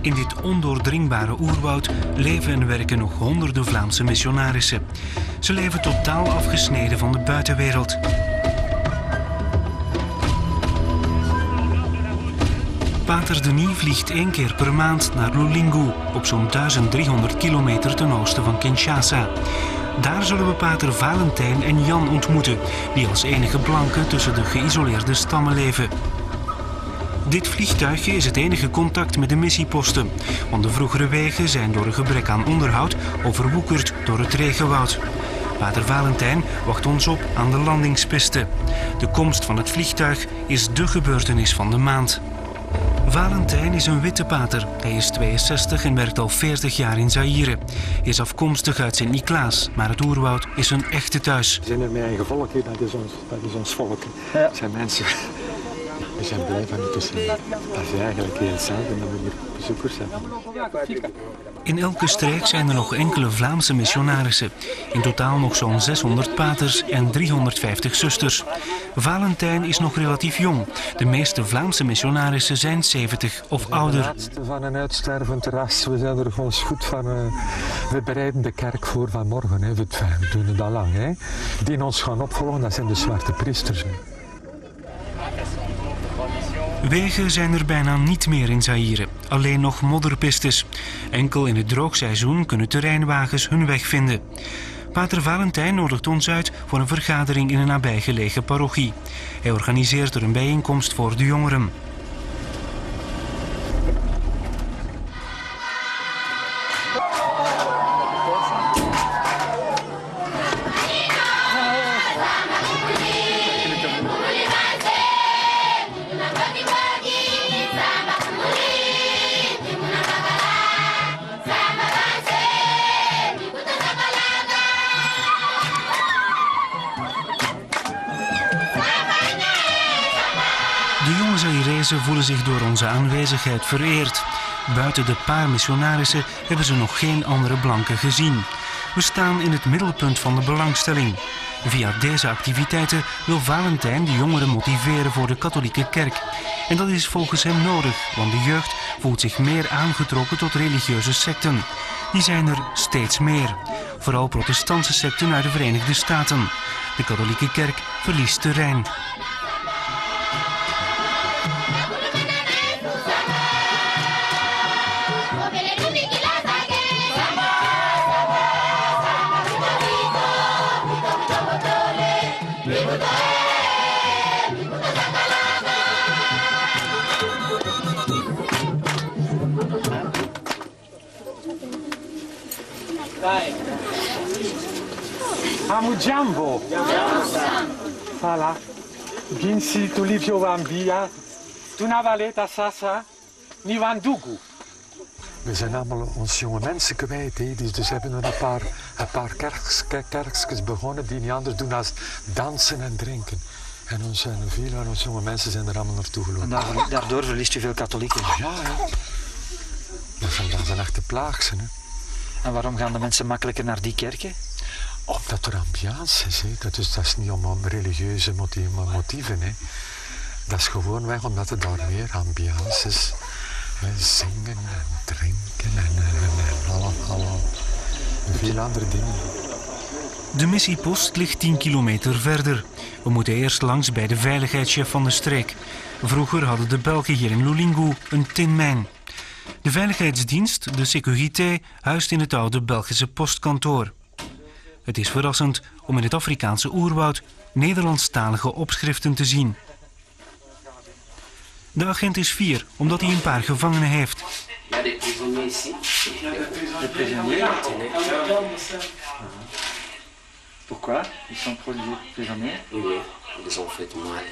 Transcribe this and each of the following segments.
In dit ondoordringbare oerwoud leven en werken nog honderden Vlaamse missionarissen. Ze leven totaal afgesneden van de buitenwereld. Pater Denis vliegt één keer per maand naar Lulingu, op zo'n 1300 kilometer ten oosten van Kinshasa. Daar zullen we pater Valentijn en Jan ontmoeten, die als enige blanken tussen de geïsoleerde stammen leven. Dit vliegtuigje is het enige contact met de missieposten, want de vroegere wegen zijn door een gebrek aan onderhoud overwoekerd door het regenwoud. Pater Valentijn wacht ons op aan de landingspiste. De komst van het vliegtuig is de gebeurtenis van de maand. Valentijn is een witte pater. Hij is 62 en werkt al 40 jaar in Zaire. Hij is afkomstig uit Sint-Niklaas, maar het oerwoud is een echte thuis. We zijn er met eigen volk, dat is ons, dat is ons volk. Dat zijn mensen. We zijn blij van u te zien. Dat is eigenlijk heel hetzelfde dat we hier bezoekers hebben. In elke streek zijn er nog enkele Vlaamse missionarissen. In totaal nog zo'n 600 paters en 350 zusters. Valentijn is nog relatief jong. De meeste Vlaamse missionarissen zijn 70 of ouder. laatste van een uitstervend ras. We zijn er gewoon goed van. eh, we bereiden de kerk voor van morgen. Hè. We, we doen het al lang. Hè. Die ons gaan opvolgen, dat zijn de zwarte priesters. Hè. Wegen zijn er bijna niet meer in Zaire. Alleen nog modderpistes. Enkel in het droogseizoen kunnen terreinwagens hun weg vinden. Pater Valentijn nodigt ons uit voor een vergadering in een nabijgelegen parochie. Hij organiseert er een bijeenkomst voor de jongeren. Aanwezigheid vereerd. Buiten de paar missionarissen hebben ze nog geen andere blanken gezien. We staan in het middelpunt van de belangstelling. Via deze activiteiten wil Valentijn de jongeren motiveren voor de katholieke kerk. En dat is volgens hem nodig, want de jeugd voelt zich meer aangetrokken tot religieuze secten. Die zijn er steeds meer. Vooral protestantse secten uit de Verenigde Staten. De katholieke kerk verliest terrein. Hamujambo. Voilà. Ginsi tulivyo wambia. Tunavaleta sasa. Niwandugu. We zijn allemaal ons jonge mensen kwijt. Hè. Dus, dus hebben we een paar, een paar kerks, kerkjes begonnen die niet anders doen dan dansen en drinken. En onze, en veel van onze jonge mensen zijn er allemaal naartoe gelopen. Daar- Daardoor verliest je veel katholieken. Ja, hè. Dat zijn, dat zijn echte plaagsen. Hè. En waarom gaan de mensen makkelijker naar die kerken? Omdat er ambiance is. Dat, is dat is niet om, om religieuze motie- motieven. Hè. Dat is gewoonweg omdat er daar meer ambiance is. Hè. Zingen en drinken en, en, en, en en veel andere dingen. De missiepost ligt 10 kilometer verder. We moeten eerst langs bij de veiligheidschef van de streek. Vroeger hadden de Belgen hier in Lulingu een tinmijn. De veiligheidsdienst, de Sécurité, huist in het oude Belgische postkantoor. Het is verrassend om in het Afrikaanse oerwoud Nederlandstalige opschriften te zien. De agent is fier omdat hij een paar gevangenen heeft. Pourquoi Ils sont prisonniers Oui, oui, ils ont fait mal.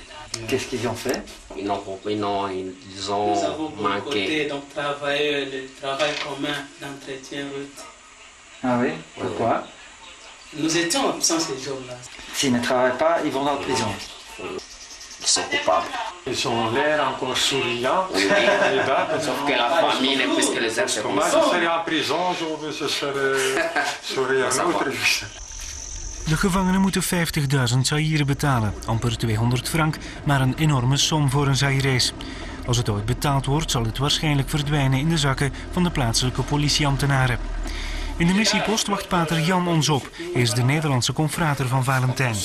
Qu'est-ce qu'ils ont fait Ils ils Nous avons ont manqué. donc travailler le travail commun d'entretien route. Ah oui Pourquoi Nous étions absents ces jours-là. S'ils ne travaillent pas, ils vont en prison. Ils sont coupables. Ils ont l'air encore souriants. Sauf que la famille n'est plus que les Moi, infirmiers. je serais en prison, je ce serait sourire Ça va. l'autre. De gevangenen moeten 50.000 Zaire betalen, amper 200 frank, maar een enorme som voor een Zairees. Als het ooit betaald wordt, zal het waarschijnlijk verdwijnen in de zakken van de plaatselijke politieambtenaren. In de missiepost wacht pater Jan ons op. Is de Nederlandse confrater van Valentijn.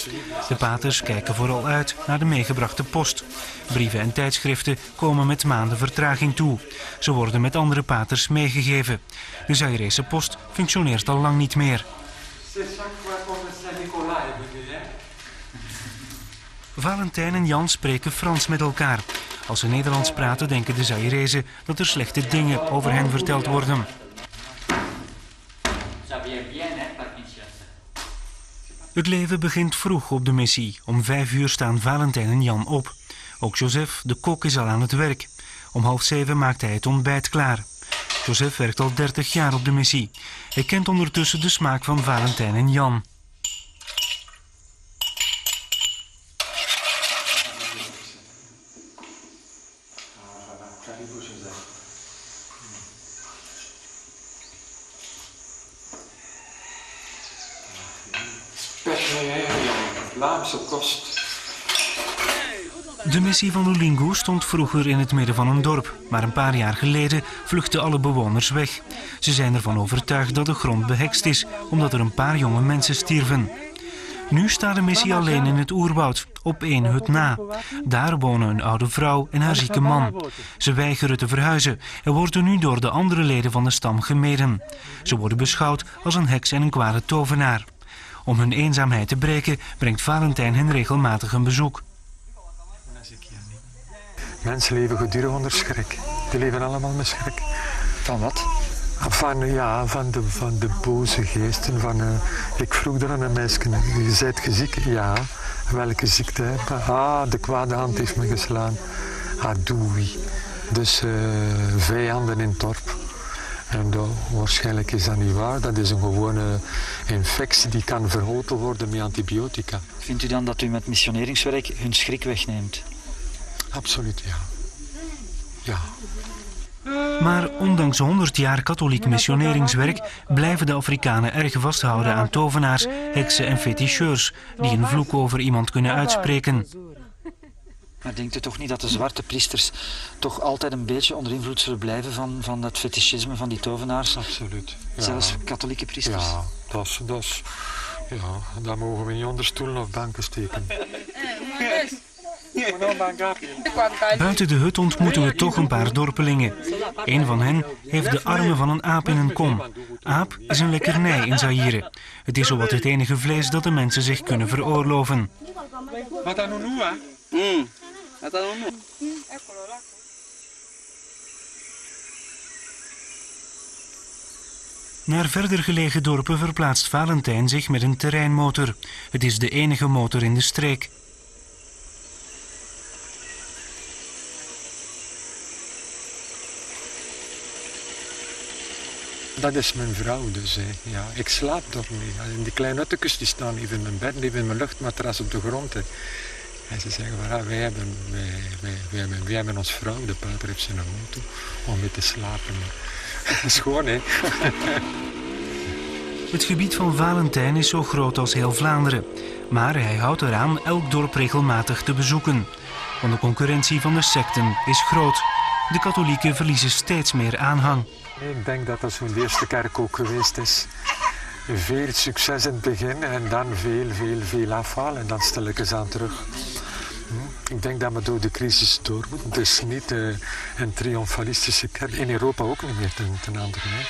De paters kijken vooral uit naar de meegebrachte post. Brieven en tijdschriften komen met maanden vertraging toe. Ze worden met andere paters meegegeven. De Zairese post functioneert al lang niet meer. Valentijn en Jan spreken Frans met elkaar. Als ze Nederlands praten, denken de Zairezen dat er slechte dingen over hen verteld worden. Het leven begint vroeg op de missie. Om vijf uur staan Valentijn en Jan op. Ook Joseph, de kok, is al aan het werk. Om half zeven maakt hij het ontbijt klaar. Joseph werkt al 30 jaar op de missie. Hij kent ondertussen de smaak van Valentijn en Jan. Kost. De missie van Lulingu stond vroeger in het midden van een dorp, maar een paar jaar geleden vluchtten alle bewoners weg. Ze zijn ervan overtuigd dat de grond behekst is, omdat er een paar jonge mensen stierven. Nu staat de missie alleen in het oerwoud, op één hut na. Daar wonen een oude vrouw en haar zieke man. Ze weigeren te verhuizen en worden nu door de andere leden van de stam gemeden. Ze worden beschouwd als een heks en een kwade tovenaar. Om hun eenzaamheid te breken brengt Valentijn hen regelmatig een bezoek. Mensen leven gedurende onder schrik. Die leven allemaal met schrik. Van wat? Van, ja, van, de, van de boze geesten. Van, eh, ik vroeg er aan een meisje, je bent je ziek? Ja. Welke ziekte? Ah, de kwade hand heeft me geslaan. Ah, doei. Dus eh, vijanden in het dorp. En dat, waarschijnlijk is dat niet waar. Dat is een gewone infectie die kan verholpen worden met antibiotica. Vindt u dan dat u met missioneringswerk hun schrik wegneemt? Absoluut, ja. Ja. Maar ondanks 100 jaar katholiek missioneringswerk blijven de Afrikanen erg vasthouden aan tovenaars, heksen en feticheurs die een vloek over iemand kunnen uitspreken. Maar denkt u toch niet dat de zwarte priesters toch altijd een beetje onder invloed zullen blijven van, van het fetischisme van die tovenaars? Absoluut. Ja. Zelfs katholieke priesters? Ja, dat is, dat is, ja, dat mogen we niet onder stoelen of banken steken. Buiten de hut ontmoeten we toch een paar dorpelingen. Een van hen heeft de armen van een aap in een kom. Aap is een lekkernij in Zaire. Het is zowat het enige vlees dat de mensen zich kunnen veroorloven. Wat dan nu, hè? Naar verder gelegen dorpen verplaatst Valentijn zich met een terreinmotor. Het is de enige motor in de streek. Dat is mijn vrouw dus. Hè. Ja, ik slaap toch niet. Die kleine huttekes die staan even in mijn bed, even in mijn luchtmatras op de grond. Hè. En ze zeggen, van, ah, wij, hebben, wij, wij, wij, hebben, wij hebben ons vrouw, de pater heeft zijn auto, om mee te slapen. Dat is gewoon, hè. Het gebied van Valentijn is zo groot als heel Vlaanderen. Maar hij houdt eraan elk dorp regelmatig te bezoeken. Want de concurrentie van de secten is groot. De katholieken verliezen steeds meer aanhang. Ik denk dat dat zo'n eerste kerk ook geweest is. Veel succes in het begin en dan veel, veel, veel afval en dan stel ik eens aan terug. Ik denk dat we door de crisis door moeten. Het is niet uh, een triomfalistische kerk. In Europa ook niet meer ten, ten andere. Hè.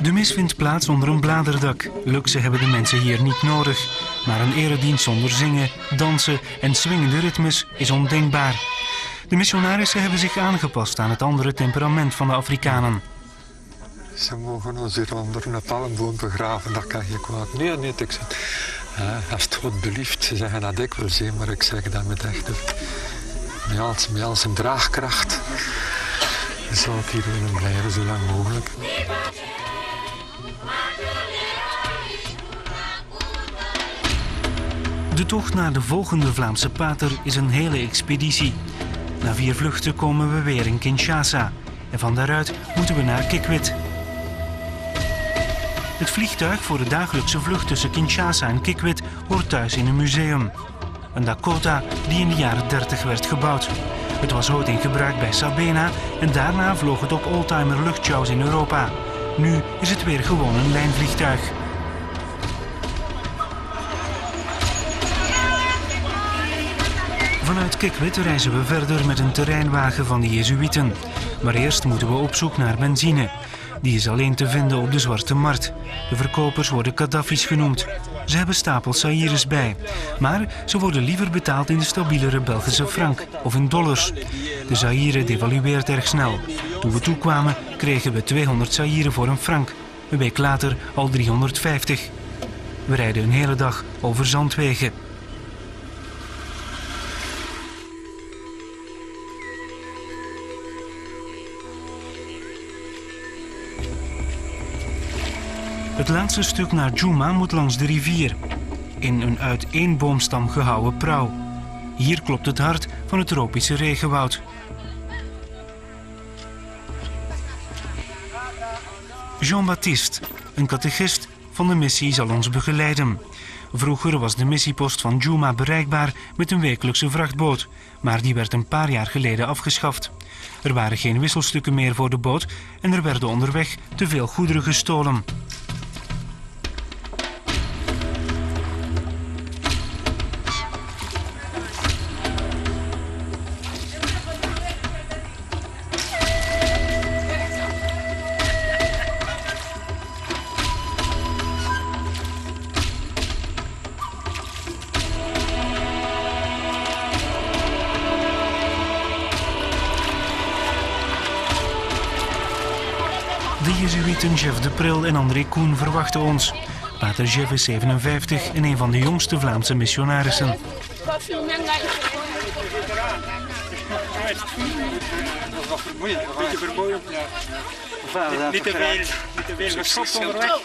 De mis vindt plaats onder een bladerdak. Luxe hebben de mensen hier niet nodig. Maar een eredienst zonder zingen, dansen en swingende ritmes is ondenkbaar. De missionarissen hebben zich aangepast aan het andere temperament van de Afrikanen. Ze mogen ons hier onder een palmboom begraven, dat kan je kwaad. Nee, nee, ik als het God belieft, ze zeggen dat zien, maar ik zeg dat met echt, met al, met zijn draagkracht, zou ik hier willen blijven zo lang mogelijk. De tocht naar de volgende Vlaamse pater is een hele expeditie. Na vier vluchten komen we weer in Kinshasa. En van daaruit moeten we naar Kikwit. Het vliegtuig voor de dagelijkse vlucht tussen Kinshasa en Kikwit hoort thuis in een museum. Een Dakota die in de jaren 30 werd gebouwd. Het was ooit in gebruik bij Sabena en daarna vloog het op oldtimer luchtshows in Europa. Nu is het weer gewoon een lijnvliegtuig. Vanuit Kikwit reizen we verder met een terreinwagen van de Jezuïeten. Maar eerst moeten we op zoek naar benzine. Die is alleen te vinden op de Zwarte Markt. De verkopers worden Gaddafi's genoemd. Ze hebben stapels Zaires bij. Maar ze worden liever betaald in de stabielere Belgische frank of in dollars. De Zaire devalueert erg snel. Toen we toekwamen kregen we 200 Zaire voor een frank. Een week later al 350. We rijden een hele dag over zandwegen. Het laatste stuk naar Juma moet langs de rivier. In een uit één boomstam gehouwen prauw. Hier klopt het hart van het tropische regenwoud. Jean-Baptiste, een catechist van de missie, zal ons begeleiden. Vroeger was de missiepost van Juma bereikbaar met een wekelijkse vrachtboot, maar die werd een paar jaar geleden afgeschaft. Er waren geen wisselstukken meer voor de boot en er werden onderweg te veel goederen gestolen. Jezuïeten Jeff de Pril en André Koen verwachten ons. Pater Jeff is 57 en een van de jongste Vlaamse missionarissen. Niet te veel, niet te veel geschopt onderweg.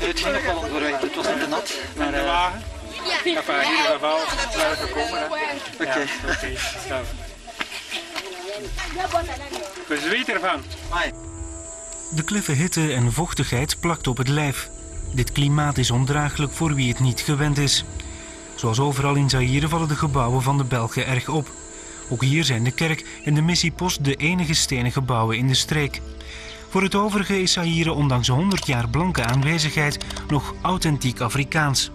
Het ging nog wel onderweg, het was niet te nat. Maar, de eh, wagen. Enfin, in ieder geval blijven komen. hè. Oké. Ja, oké. We zweten ervan. De kleffe hitte en vochtigheid plakt op het lijf. Dit klimaat is ondraaglijk voor wie het niet gewend is. Zoals overal in Zaire vallen de gebouwen van de Belgen erg op. Ook hier zijn de kerk en de missiepost de enige stenen gebouwen in de streek. Voor het overige is Zaire ondanks 100 jaar blanke aanwezigheid nog authentiek Afrikaans.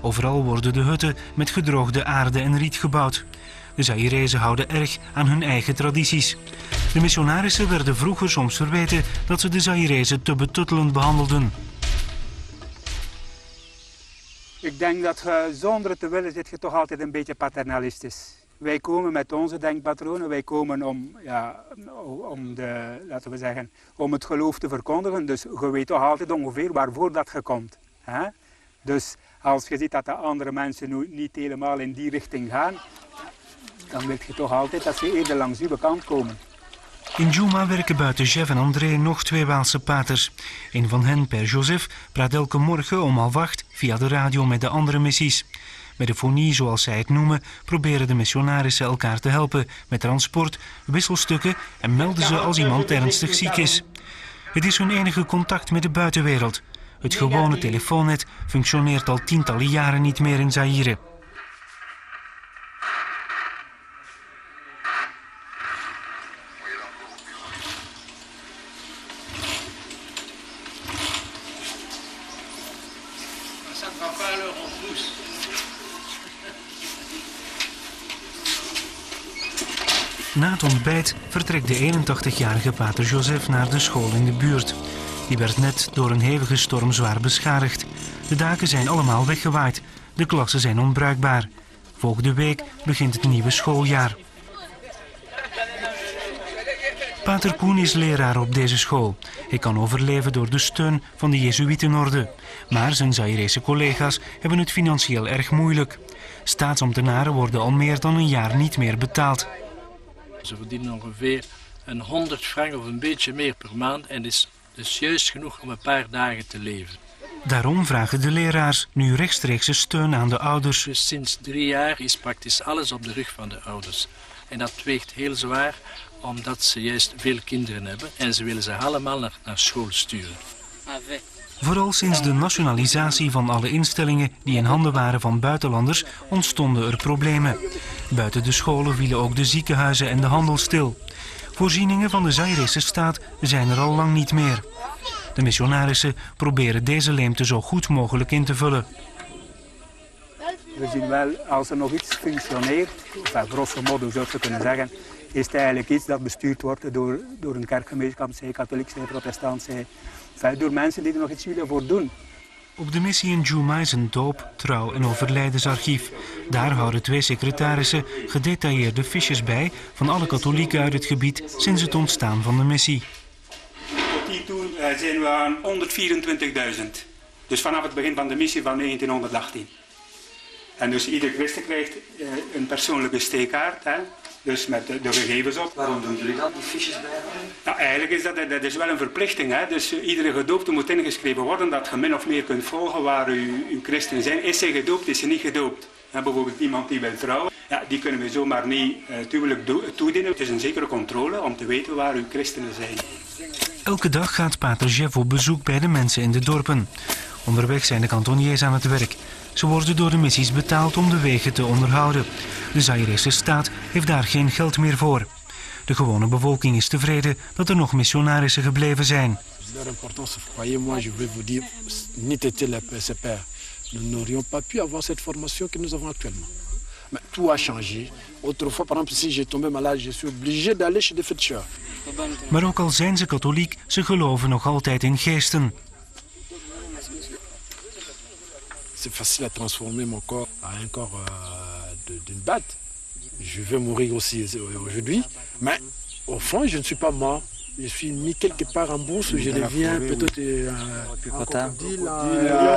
Overal worden de hutten met gedroogde aarde en riet gebouwd. De Zairezen houden erg aan hun eigen tradities. De missionarissen werden vroeger soms verweten dat ze de Zairezen te betuttelend behandelden. Ik denk dat je zonder het te willen zit je toch altijd een beetje paternalistisch. Wij komen met onze denkpatronen, wij komen om, ja, om, de, laten we zeggen, om het geloof te verkondigen. Dus je weet toch altijd ongeveer waarvoor dat je komt. Hè? Dus als je ziet dat de andere mensen nu niet helemaal in die richting gaan, dan weet je toch altijd dat ze eerder langs uw kant komen. In Juma werken buiten Jeff en André nog twee Waalse paters. Een van hen, Per Joseph, praat elke morgen om half acht via de radio met de andere missies. Bij de fonie, zoals zij het noemen, proberen de missionarissen elkaar te helpen met transport, wisselstukken en melden ze als iemand ernstig ziek is. Het is hun enige contact met de buitenwereld. Het gewone telefoonnet functioneert al tientallen jaren niet meer in Zaire. Ça ne va pas leur en pouce. Na het ontbijt vertrekt de 81-jarige pater Joseph naar de school in de buurt. Die werd net door een hevige storm zwaar beschadigd. De daken zijn allemaal weggewaaid. De klassen zijn onbruikbaar. Volgende week begint het nieuwe schooljaar. Pater Koen is leraar op deze school. Hij kan overleven door de steun van de Jezuïtenorde. Maar zijn Zairese collega's hebben het financieel erg moeilijk. Staatsambtenaren worden al meer dan een jaar niet meer betaald. Ze verdienen ongeveer een 100 frank of een beetje meer per maand en is dus juist genoeg om een paar dagen te leven. Daarom vragen de leraars nu rechtstreekse steun aan de ouders. Dus sinds drie jaar is praktisch alles op de rug van de ouders. En dat weegt heel zwaar omdat ze juist veel kinderen hebben en ze willen ze allemaal naar, naar school sturen. Vooral sinds de nationalisatie van alle instellingen die in handen waren van buitenlanders ontstonden er problemen. Buiten de scholen vielen ook de ziekenhuizen en de handel stil. Voorzieningen van de Zairese staat zijn er al lang niet meer. De missionarissen proberen deze leemte zo goed mogelijk in te vullen. We zien wel, als er nog iets functioneert, of enfin, grosso modo zou je kunnen zeggen, is het eigenlijk iets dat bestuurd wordt door, door een kerkgemeenschap, zij katholiek, zij protestant, zij, enfin, door mensen die er nog iets willen voor doen. Op de missie in Juma is een doop, trouw en overlijdensarchief. Daar houden twee secretarissen gedetailleerde fiches bij van alle katholieken uit het gebied sinds het ontstaan van de missie. Tot die toe eh, zijn we aan 124.000. Dus vanaf het begin van de missie van 1918. En dus ieder christen krijgt eh, een persoonlijke steekkaart, hè? dus met de, de gegevens op. Waarom doen jullie dat, die fiches bijhouden? Nou, eigenlijk is dat, dat is wel een verplichting. Hè? Dus eh, iedere gedoopte moet ingeschreven worden dat je min of meer kunt volgen waar u, uw christen zijn. Is hij gedoopt, is hij niet gedoopt? Hè, bijvoorbeeld iemand die wil trouwen, ja, die kunnen we zomaar niet uh, tuurlijk toedienen. Het is een zekere controle om te weten waar uw christenen zijn. Elke dag gaat pater Jeff op bezoek bij de mensen in de dorpen. Onderweg zijn de kantoniers aan het werk. Ze worden door de missies betaald om de wegen te onderhouden. De Zairese staat heeft daar geen geld meer voor. De gewone bevolking is tevreden dat er nog missionarissen gebleven zijn. Leur importance, croyez-moi, je vais vous dire, n'était été les pères, nous n'aurions pas pu avoir cette formation que nous avons actuellement. Mais tout a changé. Autrefois, par exemple, si j'ai tombé malade, je suis obligé d'aller chez des féticheurs. Maar ook al zijn ze katholiek, ze geloven nog altijd in geesten. C'est facile à transformer mon corps en un corps euh, d'une bête. Je vais mourir aussi aujourd'hui, mais au fond, je ne suis pas mort. Je suis mis quelque part en bourse, je deviens peut-être euh, un crocodile,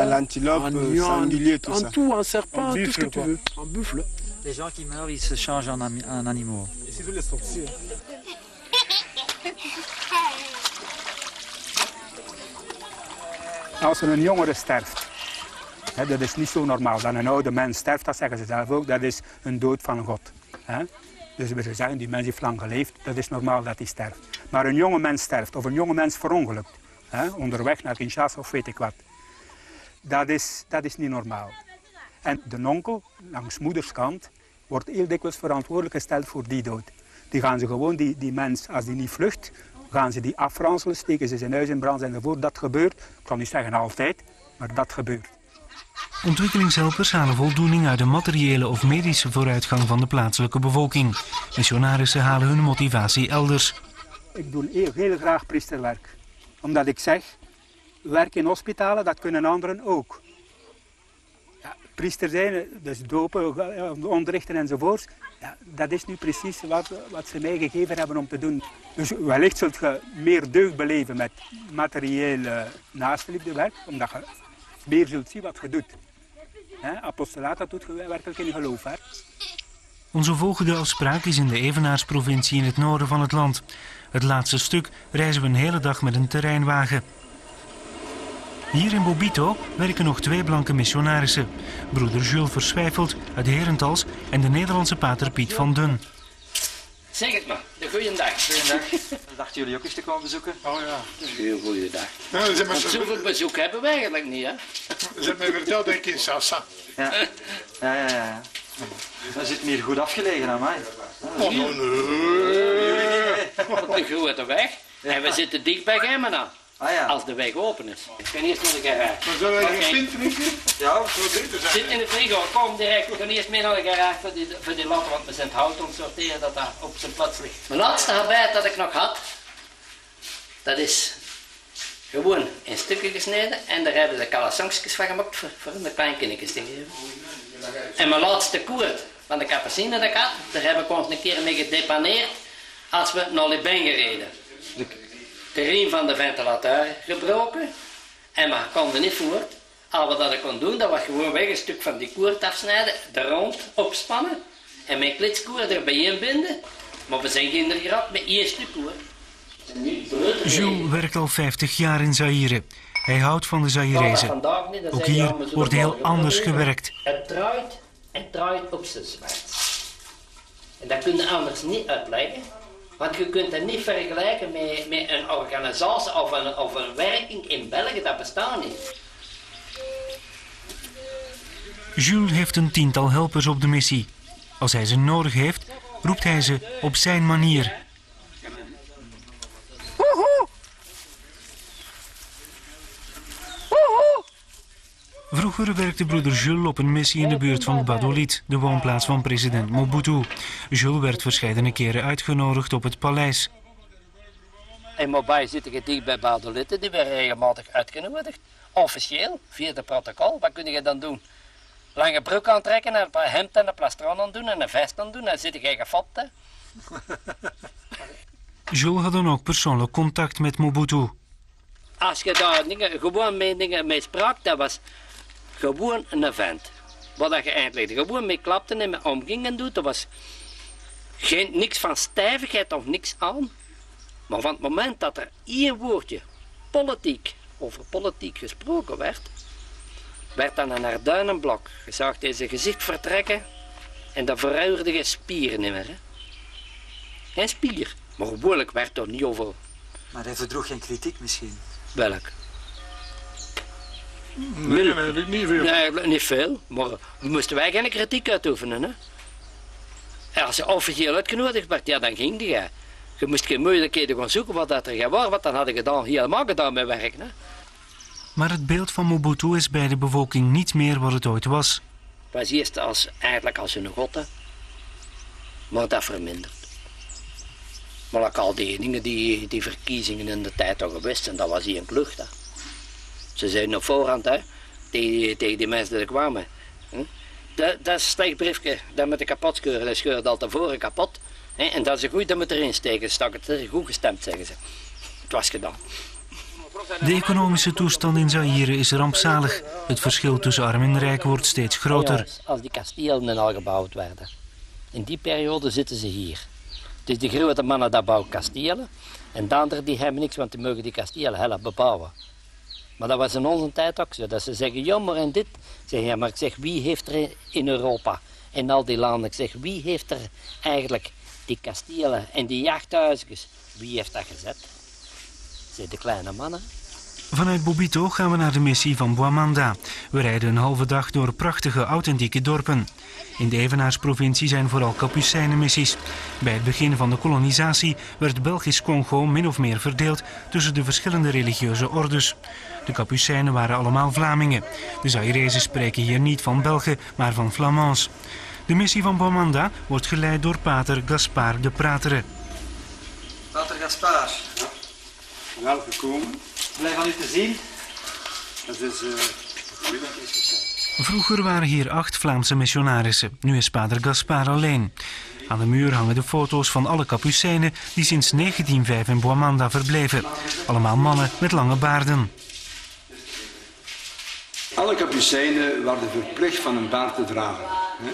l'antilope, un sanglier, tout en ça. tout, un serpent, En tout ce que buffle, tu quoi. veux, en buffle. Les gens qui meurent, ils se changent en, en animaux. Als er een jongere sterft, dat is niet zo normaal. Dat een oude mens sterft, dat zeggen ze zelf ook, dat is een dood van God. Dus we zeggen, die mens heeft lang geleefd, dat is normaal dat hij sterft. Maar een jonge mens sterft, of een jonge mens verongelukt, onderweg naar Kinshasa of weet ik wat. Dat is, dat is niet normaal. En de onkel, langs moederskant, wordt heel dikwijls verantwoordelijk gesteld voor die dood. Die gaan ze gewoon, die, die mens, als die niet vlucht, gaan ze die afranselen, steken ze zijn huis in brand enzovoort. Dat gebeurt, ik kan niet zeggen altijd, maar dat gebeurt. Ontwikkelingshelpers halen voldoening uit de materiële of medische vooruitgang van de plaatselijke bevolking. Missionarissen halen hun motivatie elders. Ik doe heel, graag priesterwerk. Omdat ik zeg, werk in hospitalen, dat kunnen anderen ook. Ja, priester zijn, dus dopen, onderrichten enzovoort, ja, dat is nu precies wat, wat ze mij gegeven hebben om te doen. Dus wellicht zult je meer deugd beleven met materieel uh, omdat je meer zult zien wat je doet. Apostolaat, dat doet je werkelijk in geloof. Hè. Onze volgende afspraak is in de Evenaarsprovincie in het noorden van het land. Het laatste stuk reizen we een hele dag met een terreinwagen. Hier in Bobito werken nog twee blanke missionarissen. Broeder Jules Verswijfeld uit Herentals en de Nederlandse pater Piet van Dun. Zeg het maar, de goeiedag. Goedendag. Dachten jullie ook eens te komen bezoeken? Oh ja. Heel goeiedag. Nou, ze hebben Want zoveel bezoek hebben we eigenlijk niet, hè? ze hebben mij verteld dat ik in Sassa. Ja. Ja, ja, ja. We zitten hier goed afgelegen aan mij. Oh, nou, nee. Op de grote weg. En we zitten dicht bij Gemena. Ah ja. Als de weg open is. Ik ga eerst naar de garage. Maar zullen wij Oké. geen drinken? Ja, Zou beter zijn. Zit in de frigo, kom direct. We gaan eerst mee naar de garage voor die, voor die latten, want we zijn het hout om te sorteren dat daar op zijn plaats ligt. Mijn laatste habit dat ik nog had, dat is gewoon in stukken gesneden en daar hebben ze calasangsjes van gemaakt voor, voor de kleinkindjes te geven. En mijn laatste koert van de cappuccine dat ik had, daar heb ik ons een keer mee gedepaneerd als we naar Libeng gereden. De riem van de ventilateur gebroken en we konden niet voort. Al wat ik kon doen, dat was gewoon weg een stuk van die koord afsnijden, de rond opspannen en mijn klitskoer erbij inbinden. Maar we zijn geen geraakt met één stuk koer. Jules werkt al 50 jaar in Zaire. Hij houdt van de Zairezen. Ook hier maar wordt heel anders gewerkt. Het draait en draait op zijn zwart. En dat kun je anders niet uitleggen. Want je kunt het niet vergelijken met, met een organisatie of een, of een werking in België, dat bestaat niet. Jules heeft een tiental helpers op de missie. Als hij ze nodig heeft, roept hij ze op zijn manier. Vroeger werkte broeder Jules op een missie in de buurt van Badolid, de woonplaats van president Mobutu. Jules werd verschillende keren uitgenodigd op het paleis. In Mobile zit ik dicht bij Badolid, die werden regelmatig uitgenodigd. Officieel, via het protocol. Wat kun je dan doen? Lange broek aantrekken en een paar hemd en een plastron aan doen en een vest aan doen. Dan zit ik gefopt, hè. Jules had dan ook persoonlijk contact met Mobutu. Als je daar dingen, gewoon mee, dingen mee sprak, dat was gewoon een vent. Wat dat je eigenlijk gewoon mee klapte en mee omging en doet, dat was geen, niks van stijvigheid of niks aan. Maar van het moment dat er één woordje politiek over politiek gesproken werd, werd dan een arduinenblok. Je zag deze gezicht vertrekken en dan verruurde je spieren niet meer. Hè. Geen spier, maar gewoonlijk werd er niet over. Maar hij verdroeg geen kritiek misschien. Welk? Nee, nee, niet veel. Nee, niet veel, maar we moesten wij geen kritiek uitoefenen. Hè? En als je officieel uitgenodigd werd, ja, dan ging die. hè. Je moest geen moeilijkheden gaan zoeken wat dat er worden, want dan had ik gedaan, helemaal gedaan met werk. Hè? Maar het beeld van Mobutu is bij de bevolking niet meer wat het ooit was. Het was eerst als, eigenlijk als een god, hè. maar dat vermindert. Maar ook al die dingen, die, die verkiezingen in de tijd al geweest zijn, dat was hier een klucht. Hè. Ze zeiden op voorhand, hè, tegen, tegen die mensen die er kwamen. Hè. Dat, dat is een slecht briefje, dat moet je kapot scheuren, dat scheurt al tevoren kapot. Hè. En dat is goed, dat moet erin steken, stak het goed gestemd, zeggen ze. Het was gedaan. De economische toestand in Zaire is rampzalig. Het verschil tussen arm en rijk wordt steeds groter. Als die kastelen al gebouwd werden. In die periode zitten ze hier. Dus de grote mannen dat bouwen kastelen. En de anderen die hebben niks, want die mogen die kastelen helpen bebouwen. Maar dat was in onze tijd ook zo. Dat ze zeggen, jammer en dit. Zeg, ja, maar ik zeg, wie heeft er in Europa, in al die landen, ik zeg, wie heeft er eigenlijk die kastelen en die jachthuisjes, wie heeft dat gezet? Zijn de kleine mannen. Vanuit Bobito gaan we naar de missie van Boamanda. We rijden een halve dag door prachtige authentieke dorpen. In de Evenaarsprovincie zijn vooral kapucijnenmissies. Bij het begin van de kolonisatie werd Belgisch-Congo min of meer verdeeld tussen de verschillende religieuze ordes. De kapucijnen waren allemaal Vlamingen. De Zairezen spreken hier niet van Belgen, maar van Flamands. De missie van Boamanda wordt geleid door pater Gaspar de Pratere. Pater Gaspar, Welgekomen. Blij van u te zien. Het is uh, Vroeger waren hier acht Vlaamse missionarissen. Nu is pater Gaspar alleen. Aan de muur hangen de foto's van alle kapucijnen die sinds 1905 in Boamanda verbleven. Allemaal mannen met lange baarden. Alle kapucijnen waren verplicht van een baard te dragen. Hè?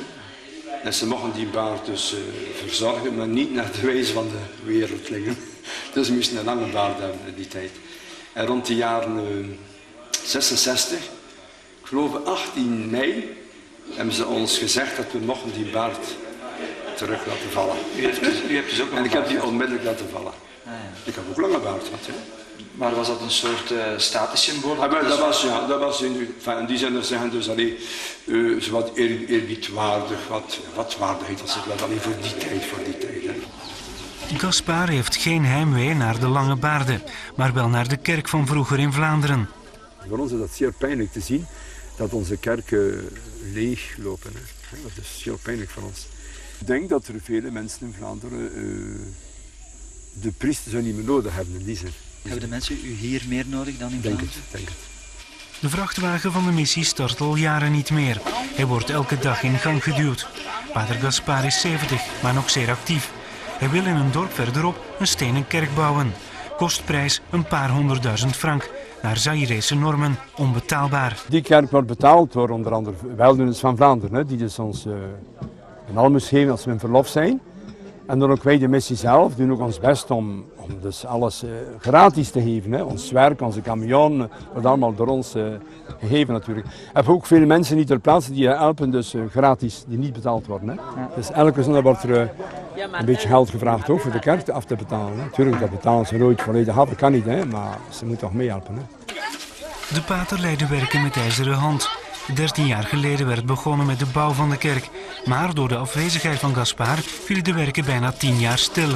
En ze mochten die baard dus eh, verzorgen, maar niet naar de wijze van de wereldlingen. Dus ze moesten een lange baard hebben in die tijd. En rond de jaren eh, 66, ik geloof 18 mei, hebben ze ons gezegd dat we mochten die baard terug laten vallen. U heeft dus, u hebt dus ook En ik heb die onmiddellijk laten vallen. Ah, ja. Ik heb ook lange baard gehad. Hè? Maar was dat een soort uh, statussymbool? Ah, dat was, ja, dat was in, die zin dat zeggen dus alleen uh, zo wat eer, eerbiedwaardig, wat, wat waardigheid was het wel alleen voor die tijd, voor die tijd. Hè. Gaspar heeft geen heimwee naar de lange baarden, maar wel naar de kerk van vroeger in Vlaanderen. Voor ons is dat zeer pijnlijk te zien dat onze kerken leeg lopen. Hè. Dat is heel pijnlijk voor ons. Ik denk dat er vele mensen in Vlaanderen uh, de priester niet meer nodig hebben in die zin. Hebben de mensen u hier meer nodig dan in Denk Vlaanderen? het, denk het. De vrachtwagen van de missie start al jaren niet meer. Hij wordt elke dag in gang geduwd. Pater Gaspar is 70, maar nog zeer actief. Hij wil in een dorp verderop een stenen kerk bouwen. Kostprijs een paar honderdduizend frank. Naar Zairese normen onbetaalbaar. Die kerk wordt betaald door onder andere weldoeners van Vlaanderen, hè, die dus ons uh, een almoes geven als we in verlof zijn. En dan ook wij de missie zelf doen ook ons best om, om dus alles uh, gratis te geven. Hè. Ons werk, onze camion, uh, wordt allemaal door ons uh, gegeven natuurlijk. We hebben ook veel mensen niet ter plaatse die helpen, dus gratis, die niet betaald worden. Hè. Ja. Dus elke zondag wordt er een beetje geld gevraagd ook voor de kerk af te betalen. Hè. Tuurlijk, dat betalen ze nooit volledig af, dat kan niet, hè, maar ze moeten toch meehelpen. Hè. De pater leidt de werken met ijzeren hand. 13 jaar geleden werd begonnen met de bouw van de kerk. Maar door de afwezigheid van Gaspar vielen de werken bijna 10 jaar stil.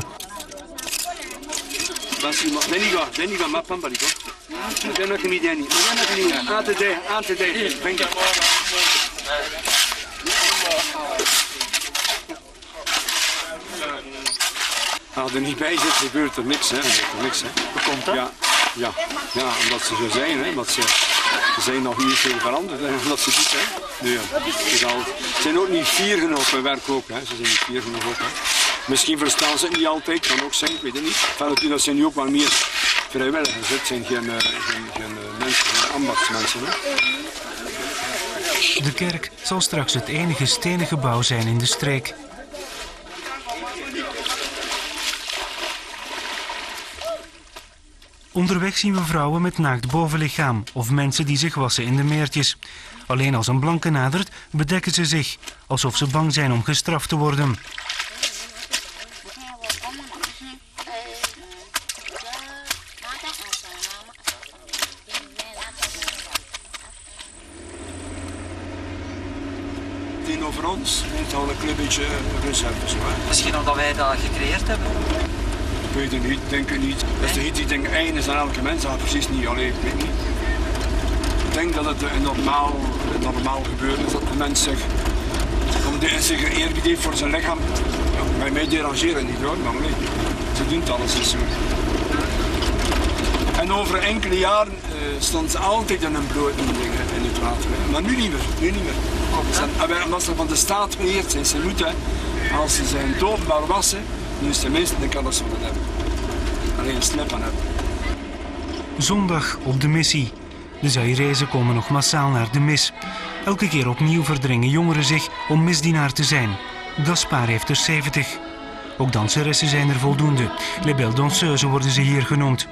Als er niet bij zit, gebeurt er niks. Hè. Gebeurt er niks hè. Hoe komt dat? Ja, ja, ja, omdat ze zo zijn. Hè. Omdat ze, ze zijn nog niet veel veranderd. Hè. Omdat ze dit, hè. Nee, ja. Al- Ze zijn ook niet fier genoeg bij werk ook. Hè. Ze zijn niet fier genoeg ook. Hè. Misschien verstaan ze het niet altijd, kan ook zijn, ik weet het niet. Enfin, dat zijn nu ook wel meer vrijwilligers. hè. Het zijn geen, eh, geen, geen eh, mensen, geen ambachtsmensen. Hè. De kerk zal straks het enige stenen gebouw zijn in de streek. Onderweg zien we vrouwen met naakt bovenlichaam of mensen die zich wassen in de meertjes. Alleen als een blanke nadert, bedekken ze zich, alsof ze bang zijn om gestraft te worden. Tegenover ons heeft al een klein beetje reserve. Zo, hè. Misschien omdat wij dat gecreëerd hebben. Ik weet het niet, denk het niet. Dat is iets die denkt eigen is aan elke mens, dat precies niet. Alleen, ik weet niet. Ik denk dat het een normaal, een normaal gebeuren is dat de mens zich, om de, zich eerbied heeft voor zijn lichaam. Ja, bij mij derangeren niet hoor, maar nee, ze doen het alles zo. En over enkele jaren eh, stond ze altijd in een blote dingen in het water. Maar nu niet meer, nu niet meer. En wij- omdat ze van de staat geleerd zijn, ze moeten, als ze zijn doodbaar wassen, nu is tenminste de kan dat ze dat hebben. Zondag op de missie. De Zairezen komen nog massaal naar de mis. Elke keer opnieuw verdringen jongeren zich om misdienaar te zijn. Gaspar heeft er 70. Ook danseressen zijn er voldoende. Les belles danseuses worden ze hier genoemd.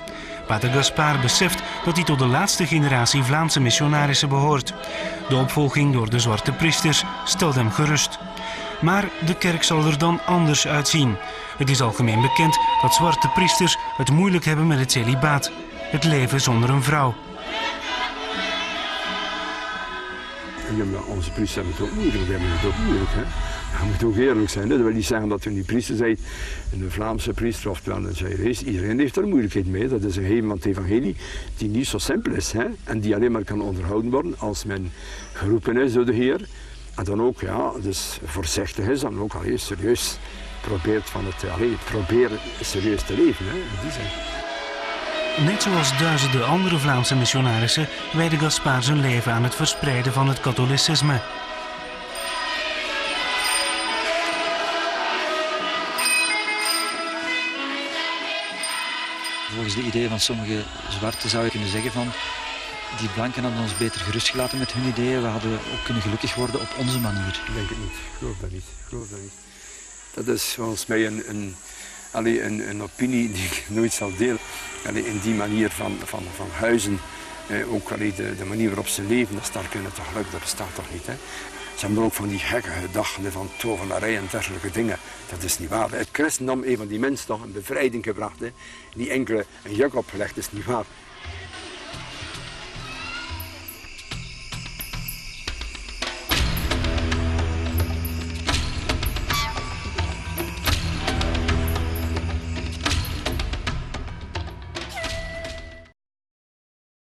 Pater Gaspar beseft dat hij tot de laatste generatie Vlaamse missionarissen behoort. De opvolging door de zwarte priesters stelt hem gerust. Maar de kerk zal er dan anders uitzien. Het is algemeen bekend dat zwarte priesters het moeilijk hebben met het celibaat. Het leven zonder een vrouw. Ja, maar onze priesters hebben het ook moeilijk. We hebben het ook moeilijk. Hè? Je moet ook eerlijk zijn. Dat wil niet zeggen dat u niet priester bent. Een Vlaamse priester, oftewel een Zairees. Iedereen heeft er moeilijkheid mee. Dat is een gegeven van evangelie die niet zo simpel is. Hè? En die alleen maar kan onderhouden worden als men geroepen is door de Heer. En dan ook, ja, dus voorzichtig is. En ook allee, serieus probeert van het, allee, proberen serieus te leven. Hè? in Die zin. Net zoals duizenden andere Vlaamse missionarissen wijde Gaspar zijn leven aan het verspreiden van het katholicisme. Volgens de ideeën van sommige zwarten zou je kunnen zeggen van die blanken hadden ons beter gerustgelaten met hun ideeën. We hadden ook kunnen gelukkig worden op onze manier. Ik denk het niet. Ik geloof dat niet. Geloof dat niet. Dat is volgens mij een, een, een, een opinie die ik nooit zal delen. Allee, in die manier van, van, van huizen, eh, ook allee, de, de manier waarop ze leven, dat staat kunnen toch geluk, dat bestaat toch niet. Hè? Ze hebben ook van die gekke gedachten van tovenarij en dergelijke dingen. Dat is niet waar. Het christendom heeft van die mens toch een bevrijding gebracht. Hè? Niet enkele een juk opgelegd, is niet waar.